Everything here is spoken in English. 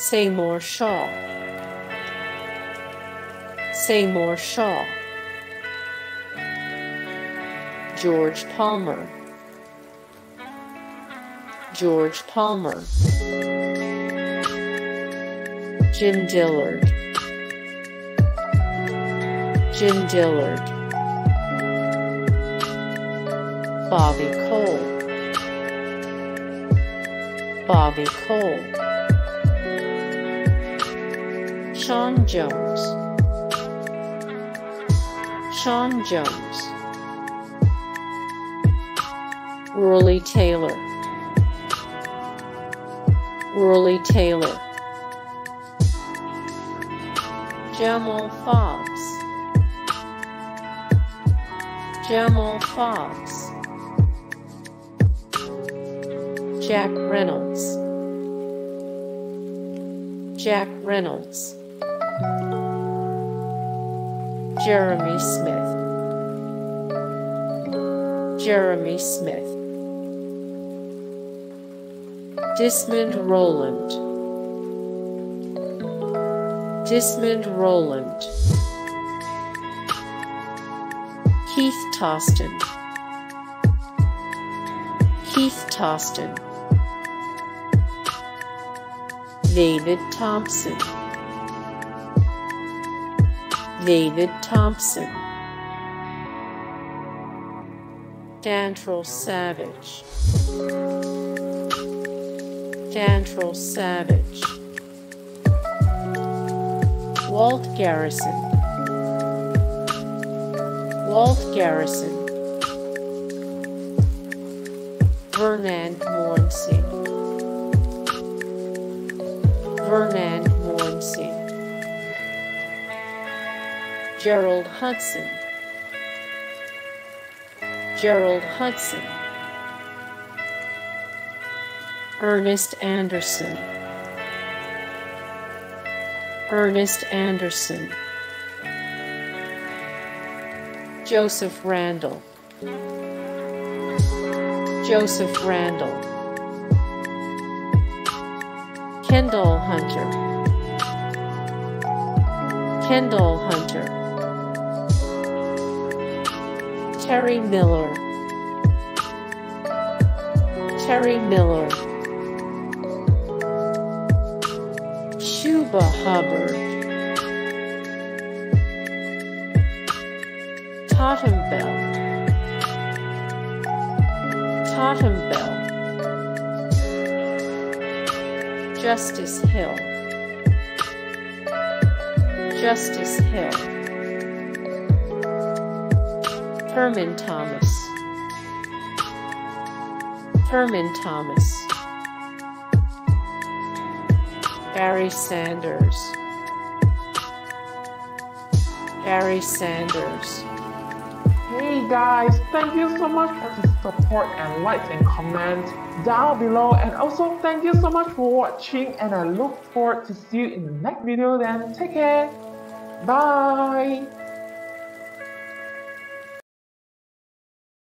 Seymore Shaw. Seymore Shaw. George Palmer. George Palmer. Jim Dillard. Jim Dillard. Bobby Cole. Bobby Cole. Shawn Jones. Shawn Jones. Worley Taylor. Worley Taylor. Jamaal Fobbs. Jamaal Fobbs. Jack Reynolds. Jack Reynolds. Jeremy Smith. Jeremy Smith. Desmond Roland. Desmond Roland. Keith Toston. Keith Toston. David Thompson. David Thompson. Dantrell Savage. Dantrell Savage. Walt Garrison. Walt Garrison. Vernand Morency. Vernand Gerald Hudson. Gerald Hudson. Ernest Anderson. Ernest Anderson. Joseph Randle. Joseph Randle. Kendall Hunter. Kendall Hunter. Terry Miller. Terry Miller. Chuba Hubbard. Tatum Bell. Tatum Bell. Justice Hill. Justice Hill. Thurman Thomas. Thurman Thomas. Barry Sanders. Barry Sanders. Hey guys, thank you so much for the support and likes and comments down below and also thank you so much for watching and I look forward to see you in the next video then take care. Bye.